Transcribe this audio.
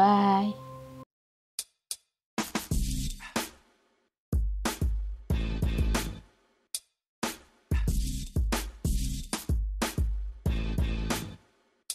bye.